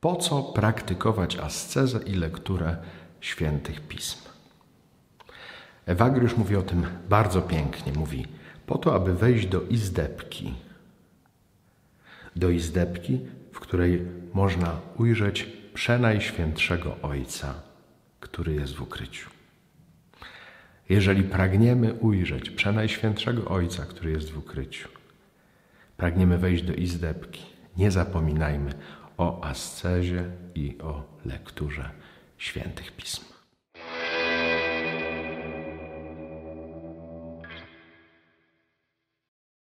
Po co praktykować ascezę i lekturę świętych pism? Ewagriusz mówi o tym bardzo pięknie. Mówi, po to, aby wejść do izdebki. Do izdebki, w której można ujrzeć przenajświętszego Ojca, który jest w ukryciu. Jeżeli pragniemy ujrzeć przenajświętszego Ojca, który jest w ukryciu, pragniemy wejść do izdebki, nie zapominajmy o ascezie i o lekturze świętych pism.